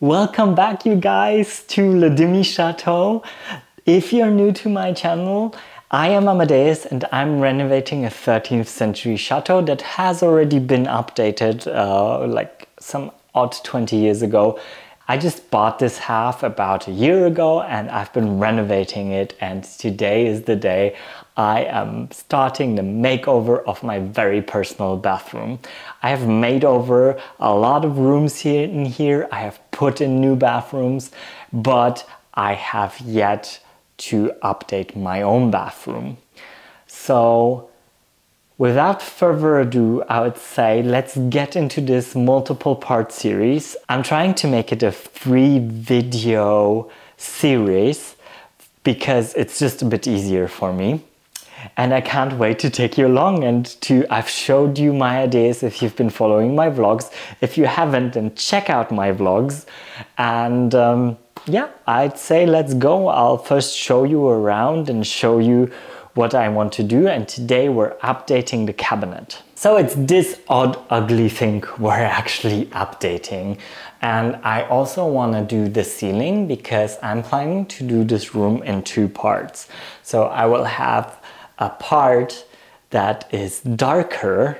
Welcome back you guys to Le Demi Chateau. If you're new to my channel, I am Amadeus and I'm renovating a 13th century chateau that has already been updated uh, like some odd 20 years ago. I just bought this half about a year ago and I've been renovating it and today is the day I am starting the makeover of my very personal bathroom. I have made over a lot of rooms here in here. I have put in new bathrooms, but I have yet to update my own bathroom. So without further ado, I would say let's get into this multiple part series. I'm trying to make it a free video series because it's just a bit easier for me. And I can't wait to take you along and to, I've showed you my ideas if you've been following my vlogs. If you haven't, then check out my vlogs. And um, yeah, I'd say let's go. I'll first show you around and show you what I want to do. And today we're updating the cabinet. So it's this odd, ugly thing we're actually updating. And I also want to do the ceiling because I'm planning to do this room in two parts. So I will have a part that is darker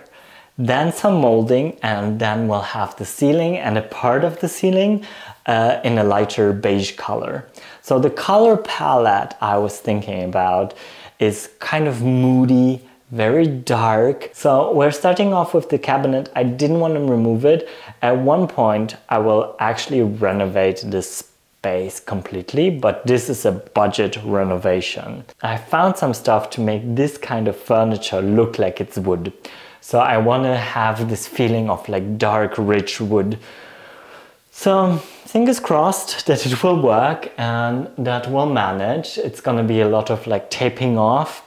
then some molding and then we'll have the ceiling and a part of the ceiling uh, in a lighter beige color. So the color palette I was thinking about is kind of moody, very dark. So we're starting off with the cabinet. I didn't want to remove it. At one point I will actually renovate this space completely, but this is a budget renovation. I found some stuff to make this kind of furniture look like it's wood. So I want to have this feeling of like dark, rich wood. So fingers crossed that it will work and that we'll manage. It's gonna be a lot of like taping off.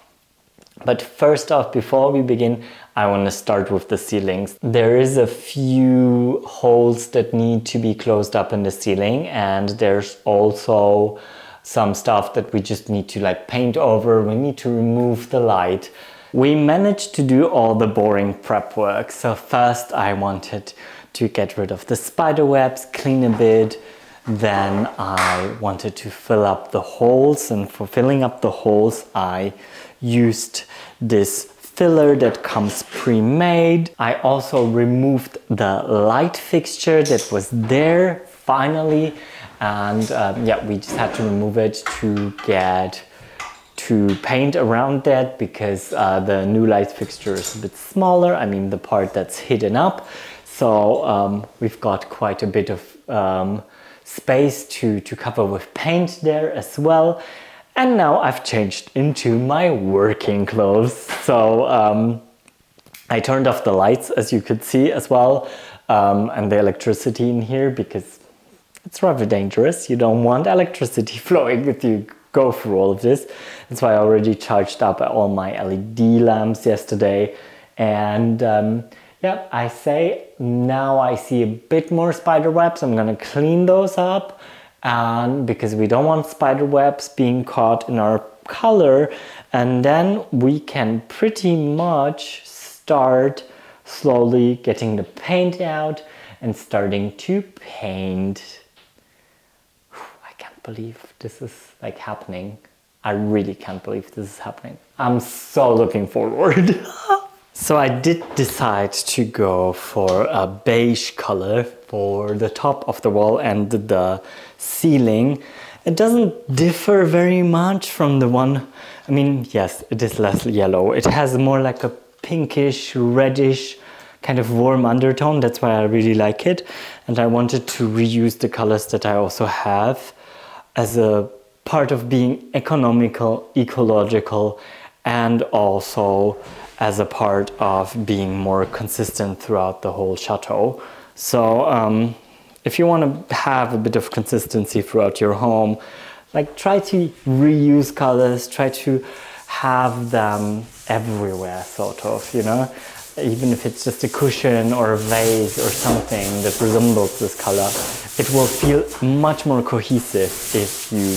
But first off, before we begin, I want to start with the ceilings. There is a few holes that need to be closed up in the ceiling and there's also some stuff that we just need to like paint over. We need to remove the light. We managed to do all the boring prep work. So first I wanted to get rid of the spider webs, clean a bit. Then I wanted to fill up the holes and for filling up the holes I used this filler that comes pre-made. I also removed the light fixture that was there finally and um, yeah we just had to remove it to get to paint around that because uh, the new light fixture is a bit smaller. I mean the part that's hidden up. So um, we've got quite a bit of um, space to, to cover with paint there as well. And now I've changed into my working clothes. So um, I turned off the lights as you could see as well um, and the electricity in here because it's rather dangerous. You don't want electricity flowing with you go through all of this. That's why I already charged up all my LED lamps yesterday. And um, yeah, I say now I see a bit more spider webs. I'm gonna clean those up and because we don't want spider webs being caught in our color. And then we can pretty much start slowly getting the paint out and starting to paint I can't believe this is like happening. I really can't believe this is happening. I'm so looking forward. so I did decide to go for a beige color for the top of the wall and the ceiling. It doesn't differ very much from the one, I mean, yes, it is less yellow. It has more like a pinkish, reddish, kind of warm undertone. That's why I really like it. And I wanted to reuse the colors that I also have as a part of being economical, ecological, and also as a part of being more consistent throughout the whole chateau. So um, if you want to have a bit of consistency throughout your home, like try to reuse colors, try to have them everywhere sort of, you know? even if it's just a cushion or a vase or something that resembles this color, it will feel much more cohesive if you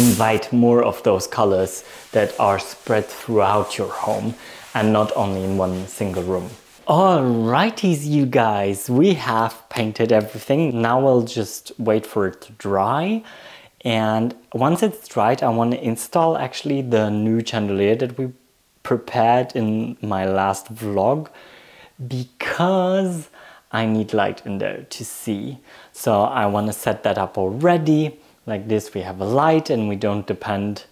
invite more of those colors that are spread throughout your home and not only in one single room. Alrighties, you guys, we have painted everything. Now we'll just wait for it to dry. And once it's dried, I want to install actually the new chandelier that we prepared in my last vlog because I need light in there to see. So I want to set that up already. Like this, we have a light and we don't depend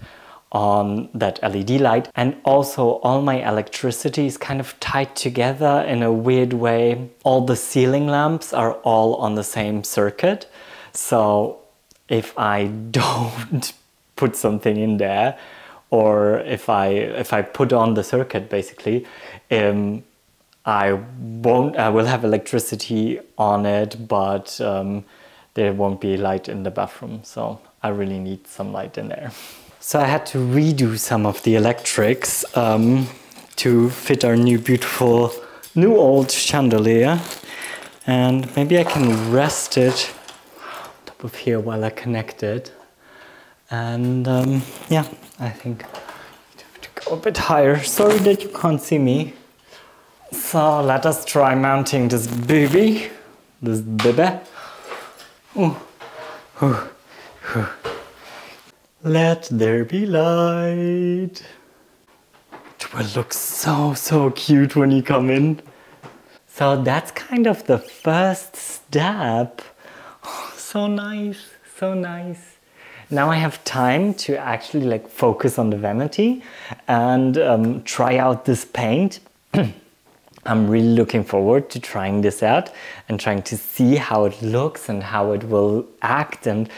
on that LED light. And also all my electricity is kind of tied together in a weird way. All the ceiling lamps are all on the same circuit. So if I don't put something in there, or if I if I put on the circuit basically, um, I won't. I will have electricity on it, but um, there won't be light in the bathroom. So I really need some light in there. So I had to redo some of the electrics um, to fit our new beautiful, new old chandelier. And maybe I can rest it on top of here while I connect it. And um, yeah, I think go a bit higher. Sorry that you can't see me. So let us try mounting this baby, this baby. Ooh. Ooh. Ooh. Let there be light. It will look so, so cute when you come in. So that's kind of the first step. Oh, so nice, so nice. Now I have time to actually like focus on the vanity and um, try out this paint. I'm really looking forward to trying this out and trying to see how it looks and how it will act and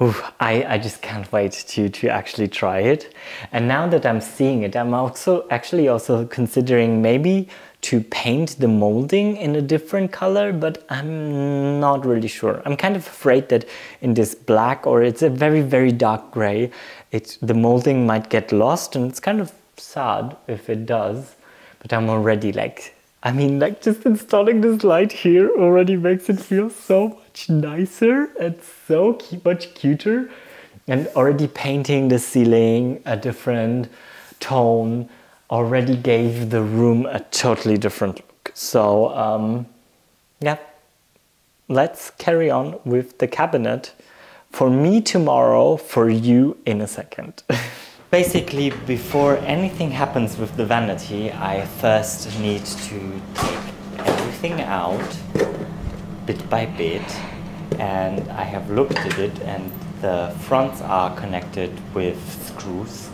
I, I just can't wait to, to actually try it. And now that I'm seeing it, I'm also actually also considering maybe to paint the molding in a different color, but I'm not really sure. I'm kind of afraid that in this black or it's a very, very dark gray, it, the molding might get lost and it's kind of sad if it does. But I'm already like, I mean, like just installing this light here already makes it feel so much nicer and so much cuter. And already painting the ceiling a different tone already gave the room a totally different look. So um, yeah, let's carry on with the cabinet. For me tomorrow, for you in a second. Basically, before anything happens with the vanity, I first need to take everything out bit by bit and I have looked at it and the fronts are connected with screws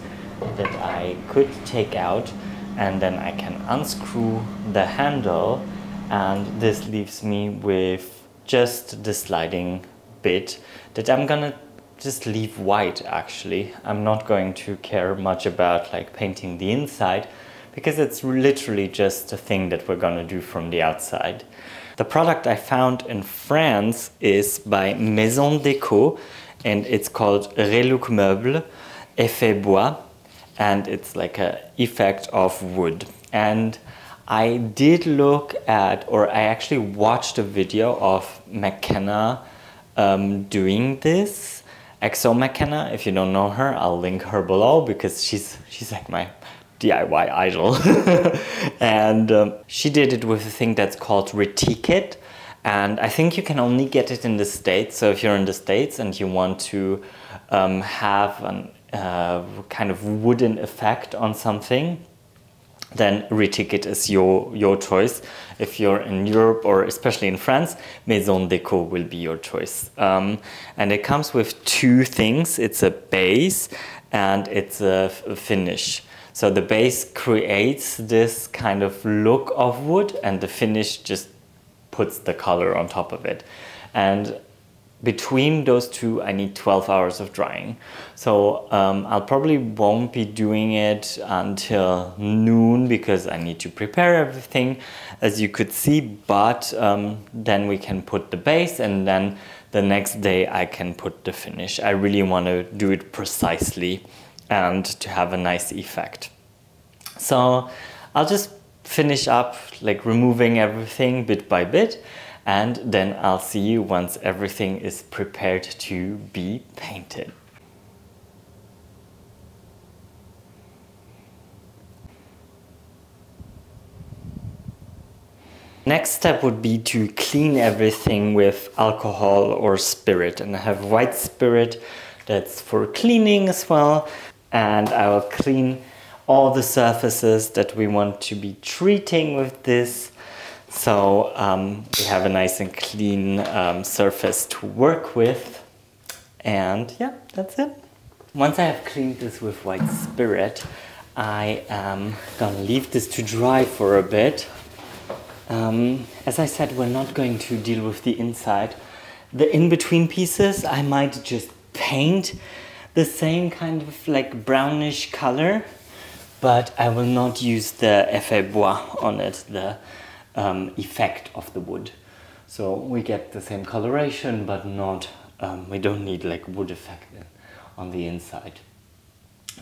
that I could take out and then I can unscrew the handle and this leaves me with just the sliding bit that I'm gonna just leave white actually. I'm not going to care much about like painting the inside because it's literally just a thing that we're gonna do from the outside. The product I found in France is by Maison Déco and it's called Relook Meuble Effet Bois and it's like an effect of wood. And I did look at, or I actually watched a video of MaCenna um, doing this. Xo MaCenna, if you don't know her, I'll link her below because she's she's like my DIY idol. and um, she did it with a thing that's called Retique It. And I think you can only get it in the States. So if you're in the States and you want to um, have a uh, kind of wooden effect on something, then Retique It is your, your choice. If you're in Europe or especially in France, Maison Déco will be your choice. Um, and it comes with two things. It's a base and it's a finish. So the base creates this kind of look of wood and the finish just puts the color on top of it. And between those two, I need 12 hours of drying. So um, I'll probably won't be doing it until noon because I need to prepare everything, as you could see, but um, then we can put the base and then the next day I can put the finish. I really want to do it precisely and to have a nice effect. So I'll just finish up like removing everything bit by bit and then I'll see you once everything is prepared to be painted. Next step would be to clean everything with alcohol or spirit. And I have white spirit that's for cleaning as well. And I will clean all the surfaces that we want to be treating with this. So um, we have a nice and clean um, surface to work with. And yeah, that's it. Once I have cleaned this with white spirit, I am gonna leave this to dry for a bit um, as I said, we're not going to deal with the inside. The in-between pieces, I might just paint the same kind of like brownish color, but I will not use the effet bois on it, the um, effect of the wood. So we get the same coloration, but not, um, we don't need like wood effect on the inside.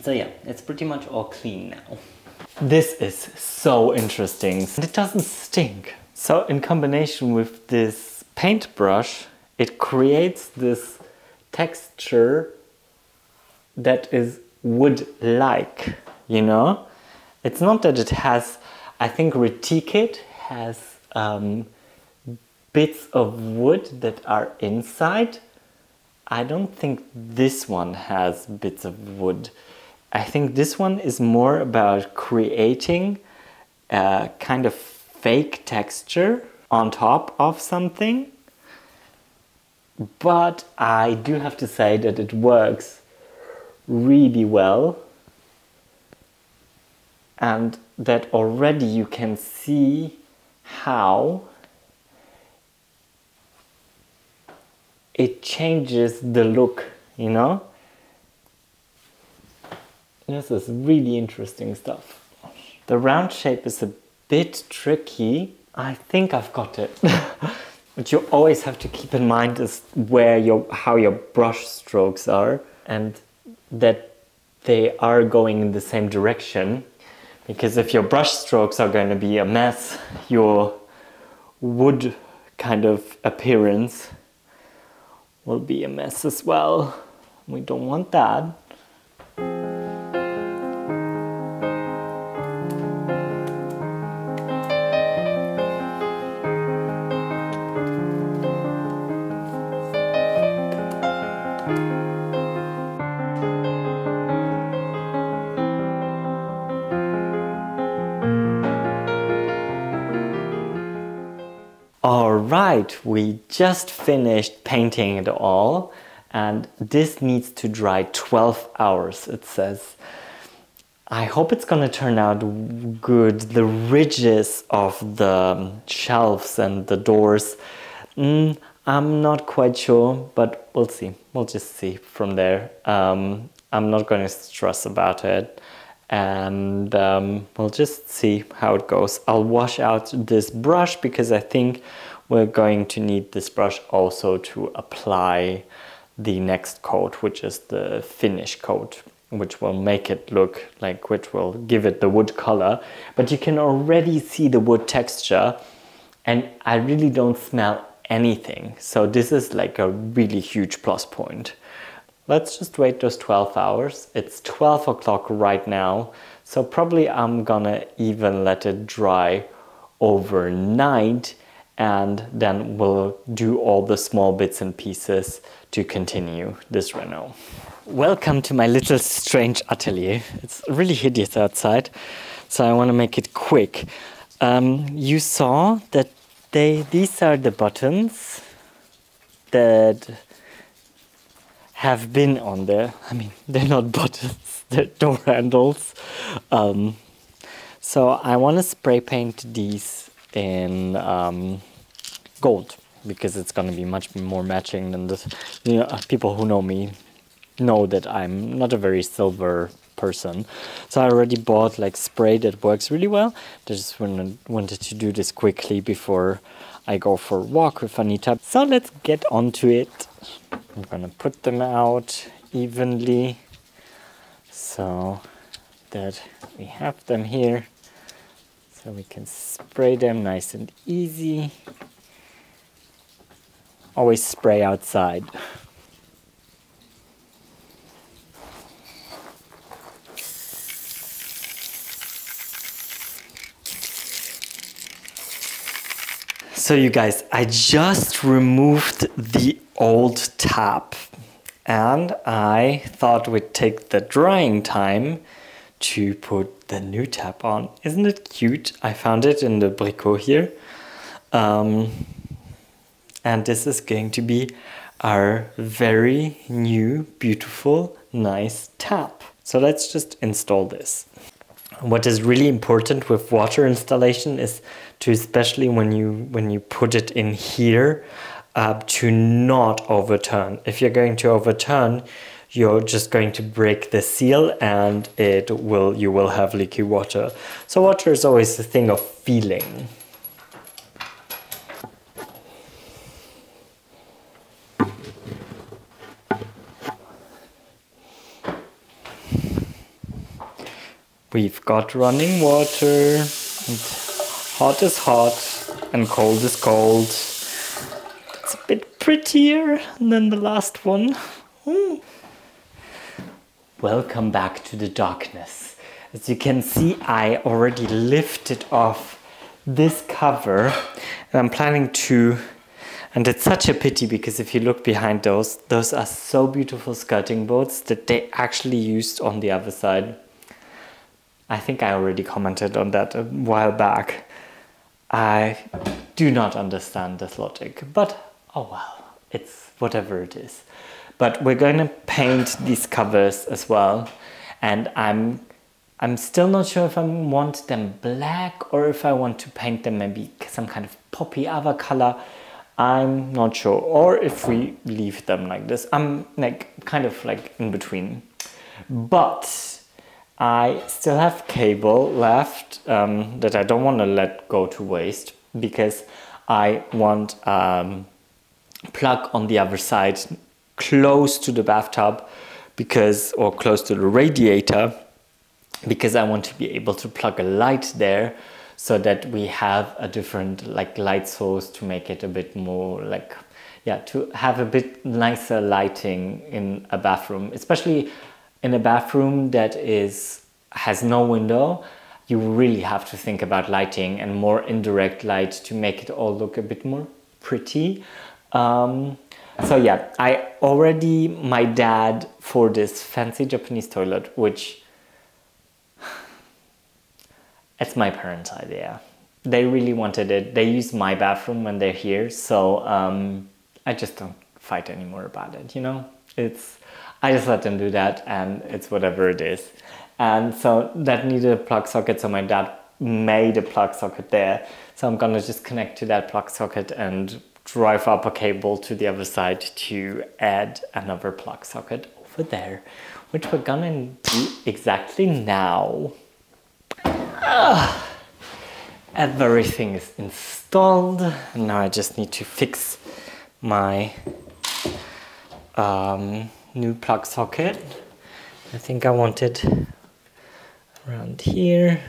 So yeah, it's pretty much all clean now. This is so interesting. and It doesn't stink. So in combination with this paintbrush, it creates this texture that is wood-like, you know? It's not that it has, I think Retique It has um, bits of wood that are inside. I don't think this one has bits of wood. I think this one is more about creating a kind of fake texture on top of something. But I do have to say that it works really well. And that already you can see how it changes the look, you know? This is really interesting stuff. The round shape is a bit tricky. I think I've got it. what you always have to keep in mind is where your how your brush strokes are and that they are going in the same direction. Because if your brush strokes are going to be a mess, your wood kind of appearance will be a mess as well. We don't want that. Alright, we just finished painting it all and this needs to dry 12 hours it says. I hope it's gonna turn out good. The ridges of the shelves and the doors, mm, I'm not quite sure, but we'll see. We'll just see from there. Um, I'm not to stress about it and um, we'll just see how it goes. I'll wash out this brush because I think we're going to need this brush also to apply the next coat, which is the finish coat, which will make it look like, which will give it the wood color. But you can already see the wood texture and I really don't smell anything. So this is like a really huge plus point. Let's just wait those 12 hours. It's 12 o'clock right now. So probably I'm gonna even let it dry overnight and then we'll do all the small bits and pieces to continue this reno. Welcome to my little strange atelier. It's really hideous outside, so I want to make it quick. Um, you saw that they these are the buttons that have been on there. I mean, they're not buttons, they're door handles. Um, so I want to spray paint these in um, gold because it's going to be much more matching than this. You know, people who know me know that I'm not a very silver person. So I already bought like spray that works really well. I just wanted, wanted to do this quickly before I go for a walk with Anita. So let's get on to it. I'm gonna put them out evenly so that we have them here so we can spray them nice and easy. Always spray outside. So you guys, I just removed the old tap and I thought we'd take the drying time to put the new tap on. Isn't it cute? I found it in the Brico here. Um, and this is going to be our very new, beautiful, nice tap. So let's just install this. What is really important with water installation is to, especially when you when you put it in here, uh, to not overturn. If you're going to overturn, you're just going to break the seal and it will you will have leaky water. So water is always a thing of feeling. We've got running water, hot is hot, and cold is cold. It's a bit prettier than the last one. Mm. Welcome back to the darkness. As you can see, I already lifted off this cover, and I'm planning to and it's such a pity because if you look behind those, those are so beautiful skirting boards that they actually used on the other side. I think I already commented on that a while back. I do not understand this logic, but oh well, it's whatever it is. But we're going to paint these covers as well, and I'm I'm still not sure if I want them black or if I want to paint them maybe some kind of poppy other color. I'm not sure. Or if we leave them like this. I'm like kind of like in between. But I still have cable left um, that I don't want to let go to waste because I want um, plug on the other side close to the bathtub because or close to the radiator because I want to be able to plug a light there so that we have a different like light source to make it a bit more like yeah to have a bit nicer lighting in a bathroom especially in a bathroom that is has no window, you really have to think about lighting and more indirect light to make it all look a bit more pretty. Um, so yeah, I already, my dad for this fancy Japanese toilet, which it's my parents' idea. They really wanted it. They use my bathroom when they're here, so um, I just don't fight anymore about it, you know? It's I just let them do that and it's whatever it is. And so that needed a plug socket, so my dad made a plug socket there. So I'm gonna just connect to that plug socket and drive up a cable to the other side to add another plug socket over there, which we're gonna do exactly now. Ah, everything is installed. And now I just need to fix my um, new plug socket. I think I want it around here.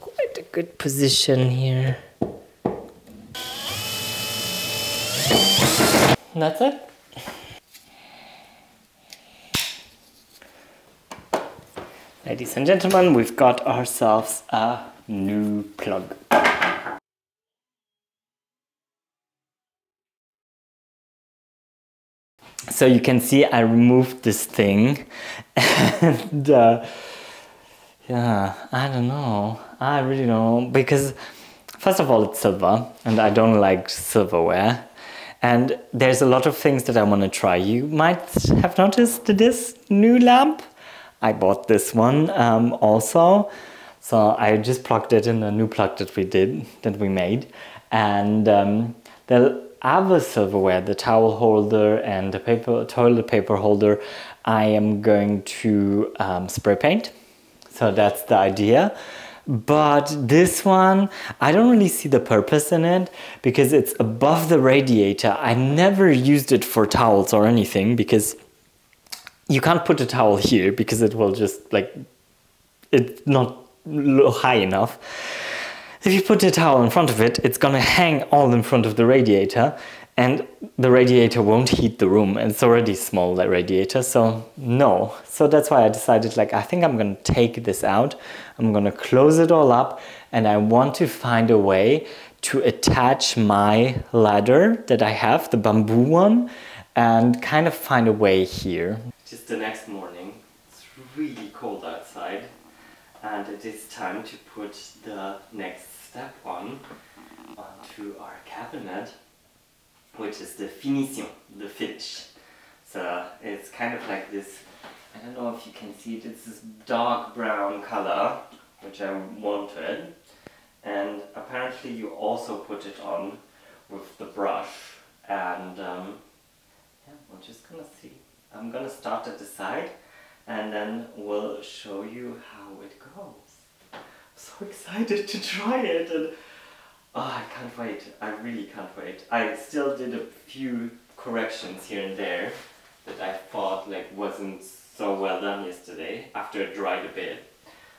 Quite a good position here. That's it. Ladies and gentlemen, we've got ourselves a new plug. so you can see I removed this thing and uh, yeah I don't know I really don't know because first of all it's silver and I don't like silverware and there's a lot of things that I want to try. You might have noticed this new lamp. I bought this one um, also. So I just plugged it in a new plug that we did that we made. And um, the other silverware, the towel holder and the paper toilet paper holder, I am going to um, spray paint. So that's the idea. But this one, I don't really see the purpose in it because it's above the radiator. I never used it for towels or anything because you can't put a towel here because it will just like, it's not high enough. If you put a towel in front of it, it's gonna hang all in front of the radiator and the radiator won't heat the room. and It's already small, that radiator, so no. So that's why I decided like, I think I'm gonna take this out. I'm gonna close it all up and I want to find a way to attach my ladder that I have, the bamboo one, and kind of find a way here. Just the next morning, it's really cold outside and it is time to put the next step on onto our cabinet which is the finition, the finish. So it's kind of like this, I don't know if you can see it, it's this dark brown color which I wanted and apparently you also put it on with the brush and um, yeah, we're just gonna see. I'm gonna start at the side and then we'll show you how it goes. I'm so excited to try it and oh, I can't wait. I really can't wait. I still did a few corrections here and there that I thought like wasn't so well done yesterday after it dried a bit.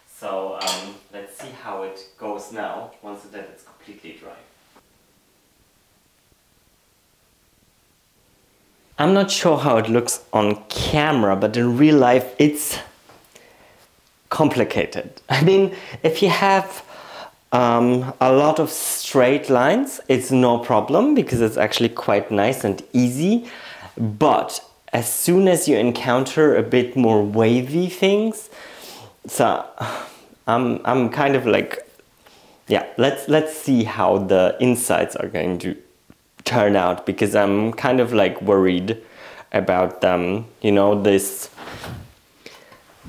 So um, let's see how it goes now once that it's completely dry. I'm not sure how it looks on camera, but in real life it's complicated. I mean, if you have um, a lot of straight lines, it's no problem because it's actually quite nice and easy. But as soon as you encounter a bit more wavy things, so I'm, I'm kind of like, yeah, let's, let's see how the insides are going to turn out because I'm kind of like worried about them, you know, this,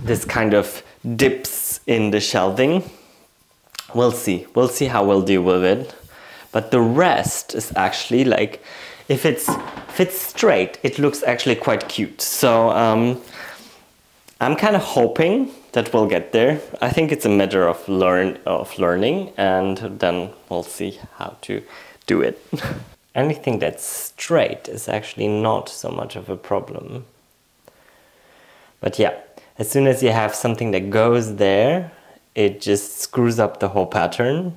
this kind of dips in the shelving. We'll see, we'll see how we'll deal with it. But the rest is actually like, if it's, if it's straight, it looks actually quite cute. So um, I'm kind of hoping that we'll get there. I think it's a matter of learn of learning and then we'll see how to do it. anything that's straight is actually not so much of a problem. But yeah, as soon as you have something that goes there, it just screws up the whole pattern.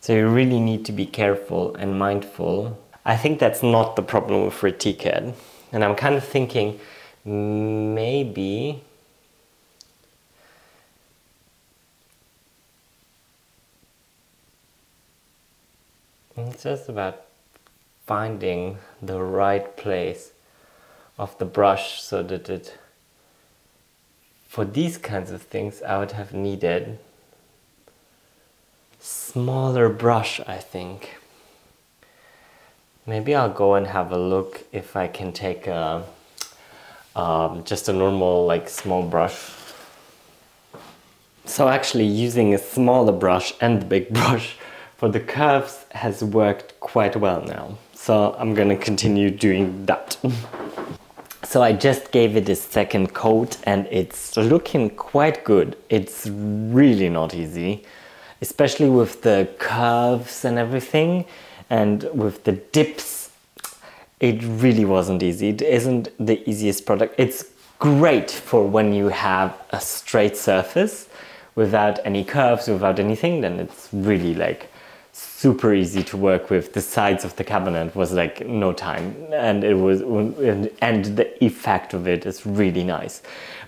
So you really need to be careful and mindful. I think that's not the problem with Retique It. And I'm kind of thinking maybe It's just about finding the right place of the brush so that it for these kinds of things I would have needed smaller brush I think maybe I'll go and have a look if I can take a um, just a normal like small brush so actually using a smaller brush and the big brush for the curves has worked quite well now. So I'm gonna continue doing that. so I just gave it a second coat and it's looking quite good. It's really not easy, especially with the curves and everything and with the dips. It really wasn't easy. It isn't the easiest product. It's great for when you have a straight surface without any curves, without anything, then it's really like super easy to work with. The sides of the cabinet was like no time and it was and the effect of it is really nice.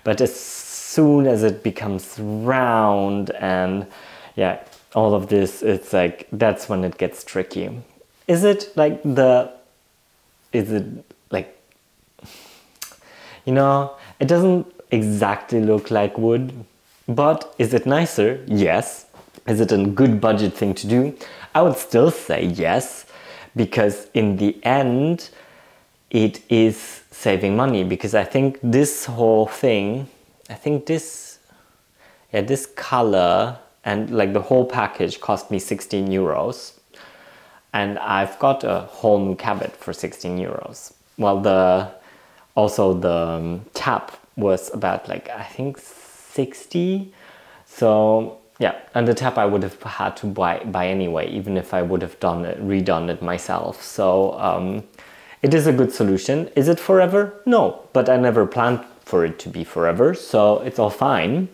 But as soon as it becomes round and yeah, all of this, it's like that's when it gets tricky. Is it like the is it like you know, it doesn't exactly look like wood, but is it nicer? Yes. Is it a good budget thing to do? I would still say yes, because in the end, it is saving money because I think this whole thing, I think this, yeah, this color and like the whole package cost me 16 euros. And I've got a whole new cabinet for 16 euros. Well, the, also the um, tap was about like, I think 60. So yeah, and the tap I would have had to buy, buy anyway, even if I would have done it, redone it myself. So um, it is a good solution. Is it forever? No, but I never planned for it to be forever, so it's all fine.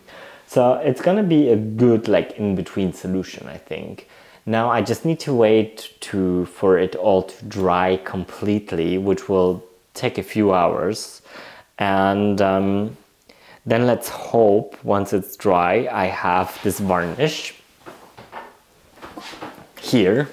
So it's gonna be a good like in-between solution, I think. Now I just need to wait to for it all to dry completely, which will take a few hours. And um, then let's hope once it's dry, I have this varnish. here.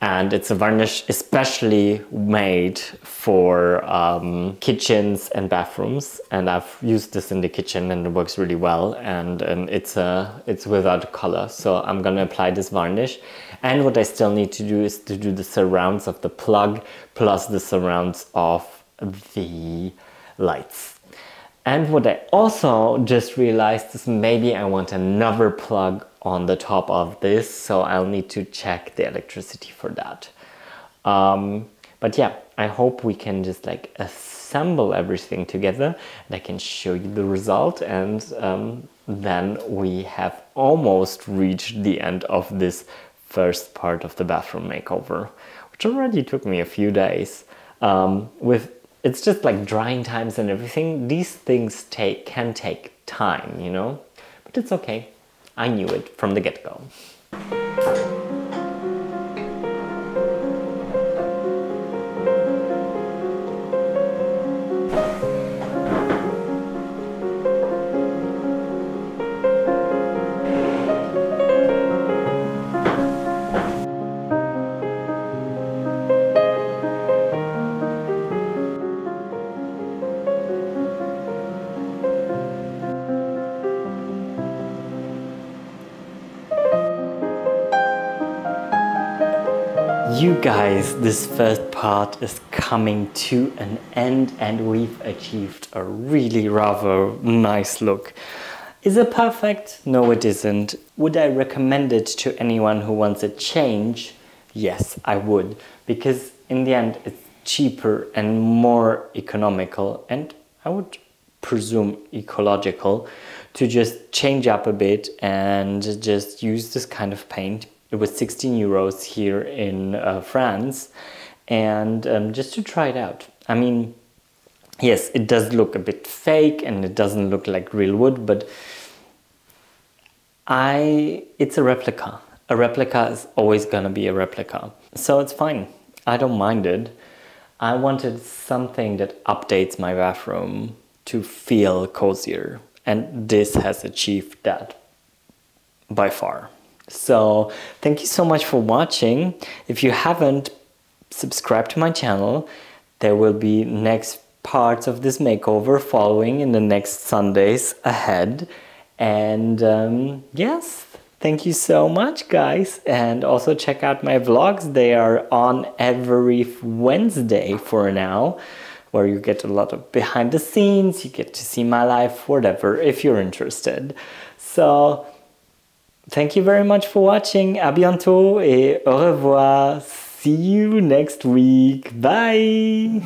And it's a varnish especially made for um, kitchens and bathrooms. And I've used this in the kitchen and it works really well. And, and it's a it's without color. So I'm gonna apply this varnish. And what I still need to do is to do the surrounds of the plug plus the surrounds of the lights and what I also just realized is maybe I want another plug on the top of this so I'll need to check the electricity for that. Um, but yeah I hope we can just like assemble everything together and I can show you the result and um, then we have almost reached the end of this first part of the bathroom makeover which already took me a few days. Um, with it's just like drying times and everything. These things take can take time you know? But it's okay. I knew it from the get-go. Part is coming to an end and we've achieved a really rather nice look. Is it perfect? No, it isn't. Would I recommend it to anyone who wants a change? Yes, I would. Because in the end, it's cheaper and more economical and I would presume ecological to just change up a bit and just use this kind of paint it was 16 euros here in uh, France and um, just to try it out. I mean, yes, it does look a bit fake and it doesn't look like real wood, but I it's a replica. A replica is always gonna be a replica. So it's fine. I don't mind it. I wanted something that updates my bathroom to feel cozier and this has achieved that by far. So thank you so much for watching. If you haven't subscribed to my channel, there will be next parts of this makeover following in the next Sundays ahead. And um, yes, thank you so much guys. And also check out my vlogs. They are on every Wednesday for now where you get a lot of behind the scenes, you get to see my life, whatever, if you're interested. So Thank you very much for watching. À bientôt et au revoir. See you next week. Bye.